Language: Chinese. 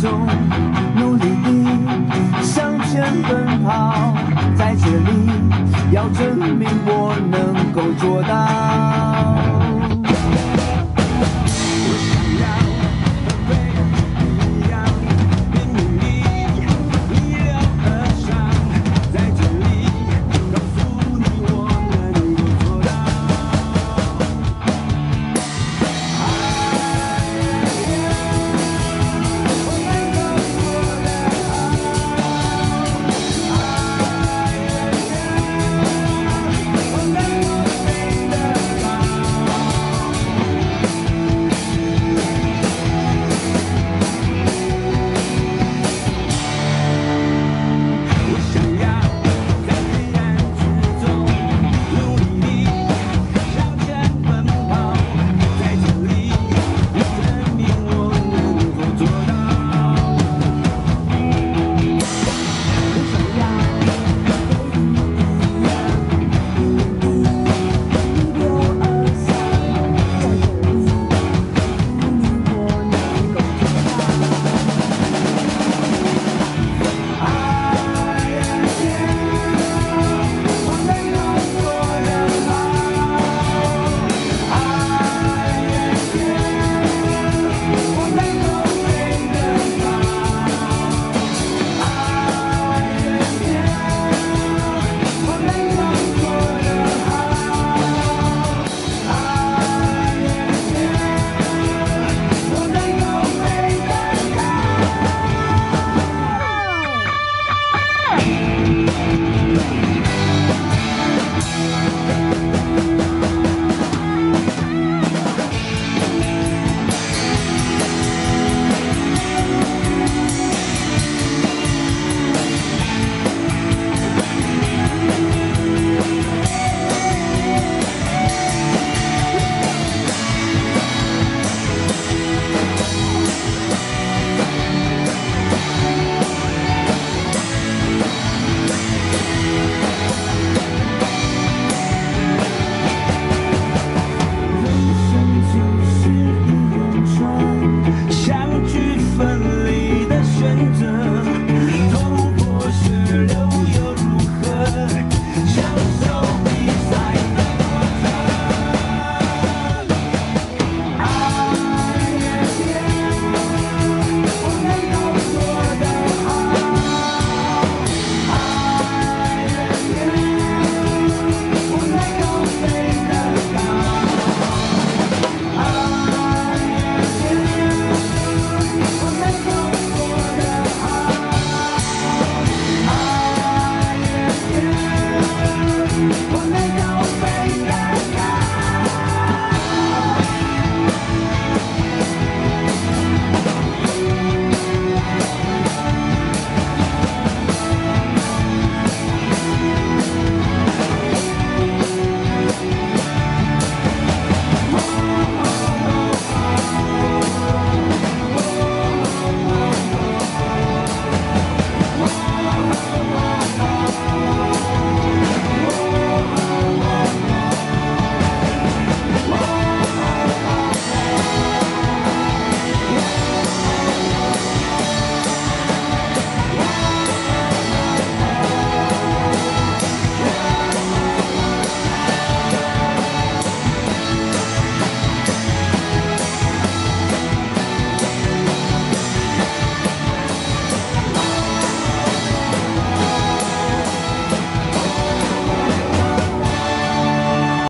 中努力地向前奔跑在这里要证明我能够做到。